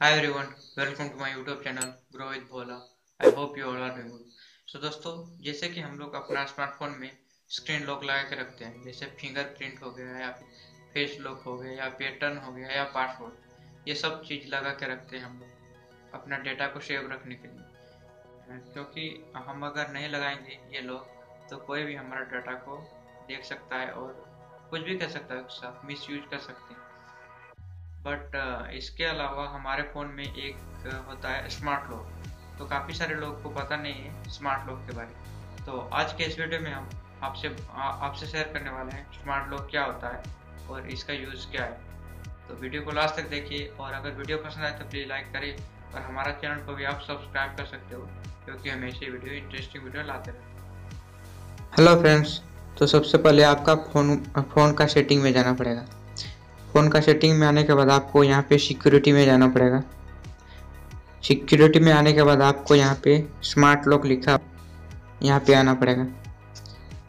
Everyone, welcome to my YouTube channel Grow with Bhola. I hope you all are doing good. So दोस्तों जैसे कि हम लोग अपना स्मार्टफ़ोन में स्क्रीन लॉक लगा के रखते हैं जैसे फिंगरप्रिंट हो गया या फेस लॉक हो गया या पैटर्न हो गया या पासवर्ड ये सब चीज़ लगा के रखते हैं हम लोग अपना डेटा को सेव रखने के लिए क्योंकि हम अगर नहीं लगाएँगे ये लॉक तो कोई भी हमारा डाटा को देख सकता है और कुछ भी कर सकता है उसके मिस यूज़ कर सकते हैं बट uh, इसके अलावा हमारे फ़ोन में एक uh, होता है स्मार्ट लॉक तो काफ़ी सारे लोग को पता नहीं है स्मार्ट लॉक के बारे में। तो आज के इस वीडियो में हम आपसे आपसे शेयर करने वाले हैं स्मार्ट लॉक क्या होता है और इसका यूज़ क्या है। तो वीडियो को लास्ट तक देखिए और अगर वीडियो पसंद आए तो प्लीज़ लाइक करिए और हमारा चैनल को भी आप सब्सक्राइब कर सकते हो क्योंकि हम ऐसे वीडियो इंटरेस्टिंग वीडियो लाते रहते हेलो फ्रेंड्स तो सबसे पहले आपका फ़ोन फ़ोन का सेटिंग में जाना पड़ेगा। फ़ोन का सेटिंग में आने के बाद आपको यहाँ पे सिक्योरिटी में जाना पड़ेगा। सिक्योरिटी में आने के बाद आपको यहाँ पे स्मार्ट लॉक लिखा यहाँ पे आना पड़ेगा।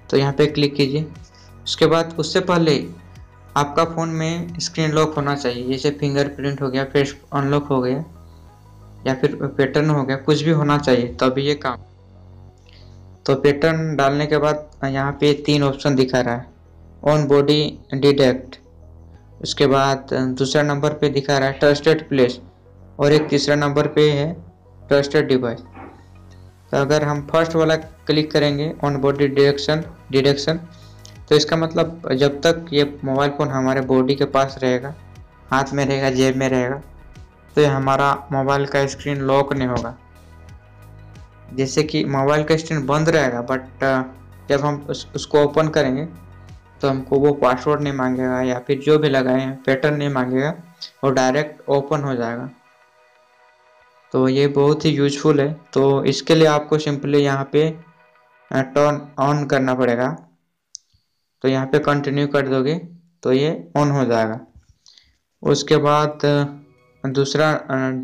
तो यहाँ पे क्लिक कीजिए। उसके बाद, उससे पहले आपका फ़ोन में स्क्रीन लॉक होना चाहिए। जैसे फिंगरप्रिंट हो गया फेस अनलॉक हो गया, या फिर पैटर्न हो गया, कुछ भी होना चाहिए, तभी ये काम। तो पैटर्न डालने के बाद यहाँ पे तीन ऑप्शन दिखा रहा है। ऑन बॉडी डिटेक्ट उसके बाद दूसरा नंबर पे दिखा रहा है ट्रस्टेड प्लेस और एक तीसरा नंबर पे है ट्रस्टेड डिवाइस तो अगर हम फ़र्स्ट वाला क्लिक करेंगे ऑन बॉडी डिरेक्शन डिरेक्शन तो इसका मतलब जब तक ये मोबाइल फ़ोन हमारे बॉडी के पास रहेगा हाथ में रहेगा जेब में रहेगा तो हमारा मोबाइल का स्क्रीन लॉक नहीं होगा। जैसे कि मोबाइल का स्क्रीन बंद रहेगा बट जब हम उस, उसको ओपन करेंगे तो हमको वो पासवर्ड नहीं मांगेगा या फिर जो भी लगाए हैं पैटर्न नहीं मांगेगा, वो डायरेक्ट ओपन हो जाएगा। तो ये बहुत ही यूजफुल है। तो इसके लिए आपको सिंपली यहाँ पे टर्न ऑन करना पड़ेगा। तो यहाँ पे कंटिन्यू कर दोगे तो ये ऑन हो जाएगा। उसके बाद दूसरा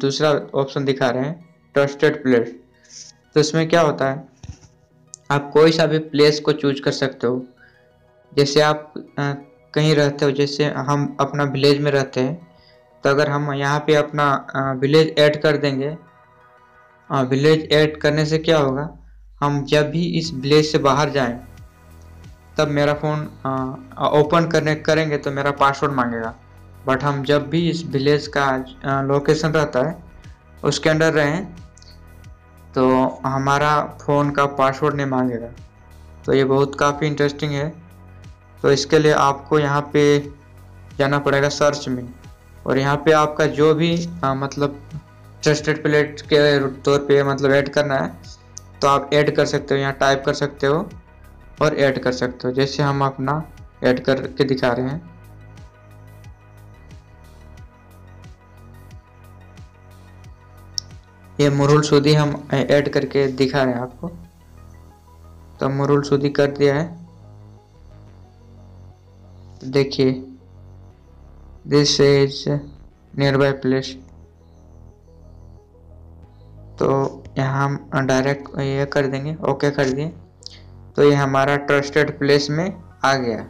दूसरा ऑप्शन दिखा रहे हैं ट्रस्टेड प्लेस तो इसमें क्या होता है? आप कोई सा भी प्लेस को चूज़ कर सकते हो। जैसे आप कहीं रहते हो, जैसे हम अपना विलेज में रहते हैं तो अगर हम यहाँ पे अपना विलेज ऐड कर देंगे विलेज ऐड करने से क्या होगा, हम जब भी इस विलेज से बाहर जाएँ, तब मेरा फ़ोन ओपन करने, करेंगे तो मेरा पासवर्ड मांगेगा। बट हम जब भी इस विलेज का लोकेशन रहता है, उसके अंदर रहें तो हमारा फ़ोन का पासवर्ड नहीं मांगेगा। तो ये बहुत काफ़ी इंटरेस्टिंग है। तो इसके लिए आपको यहाँ पे जाना पड़ेगा सर्च में। और यहाँ पे आपका जो भी आ, मतलब ट्रस्टेड प्लेट के तौर पे मतलब ऐड करना है तो आप ऐड कर सकते हो यहाँ टाइप कर सकते हो और ऐड कर सकते हो जैसे हम अपना ऐड करके दिखा रहे हैं। ये मुरुल सूदी हम ऐड करके दिखा रहे हैं आपको। तो मुरुल सूदी कर दिया है। देखिए this is nearby place तो यहाँ हम डायरेक्ट ये कर देंगे ओके कर दिए। तो ये हमारा ट्रस्टेड प्लेस में आ गया।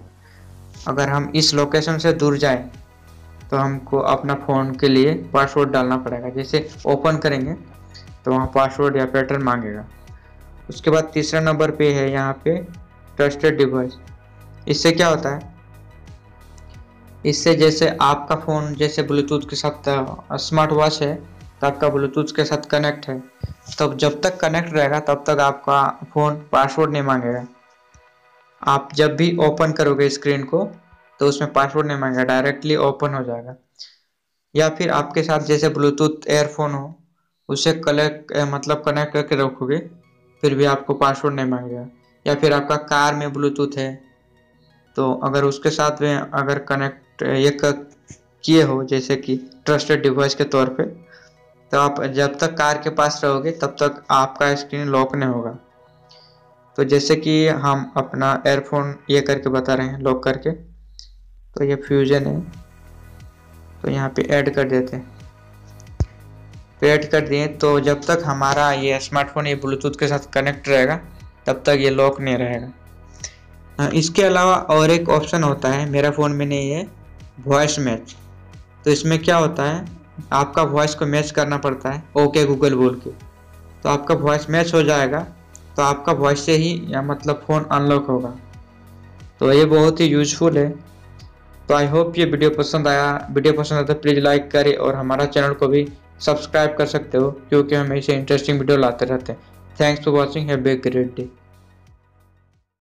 अगर हम इस लोकेशन से दूर जाए तो हमको अपना फ़ोन के लिए पासवर्ड डालना पड़ेगा। जैसे ओपन करेंगे तो वहाँ पासवर्ड या पैटर्न मांगेगा। उसके बाद तीसरा नंबर पे है यहाँ पे ट्रस्टेड डिवाइस इससे क्या होता है? इससे जैसे आपका फ़ोन जैसे ब्लूटूथ के साथ स्मार्ट वॉच है तो आपका ब्लूटूथ के साथ कनेक्ट है। तब जब तक कनेक्ट रहेगा, तब तक आपका फ़ोन पासवर्ड नहीं मांगेगा। आप जब भी ओपन करोगे स्क्रीन को तो उसमें पासवर्ड नहीं मांगेगा डायरेक्टली ओपन हो जाएगा। या फिर आपके साथ जैसे ब्लूटूथ एयरफोन हो, उसे कलेक्ट मतलब कनेक्ट करके रखोगे, फिर भी आपको पासवर्ड नहीं मांगेगा। या फिर आपका कार में ब्लूटूथ है तो अगर उसके साथ में अगर कनेक्ट ये किए हो, जैसे कि ट्रस्टेड डिवाइस के तौर पे तो आप जब तक कार के पास रहोगे, तब तक आपका स्क्रीन लॉक नहीं होगा। तो जैसे कि हम अपना एयरफोन ये करके बता रहे हैं लॉक करके तो ये फ्यूजन है। तो यहाँ पे ऐड कर देते हैं। तो ऐड कर दिए तो जब तक हमारा ये स्मार्टफ़ोन ये ब्लूटूथ के साथ कनेक्ट रहेगा, तब तक ये लॉक नहीं रहेगा। इसके अलावा और एक ऑप्शन होता है, मेरा फ़ोन में नहीं है। वॉइस मैच तो इसमें क्या होता है? आपका वॉइस को मैच करना पड़ता है ओके गूगल बोल के। तो आपका वॉइस मैच हो जाएगा तो आपका वॉइस से ही या मतलब फ़ोन अनलॉक होगा। तो ये बहुत ही यूजफुल है। तो आई होप ये वीडियो पसंद आया। वीडियो पसंद आया तो प्लीज़ लाइक करें और हमारा चैनल को भी सब्सक्राइब कर सकते हो, क्योंकि हम ऐसे इंटरेस्टिंग वीडियो लाते रहते हैं। Thanks for watching have a great day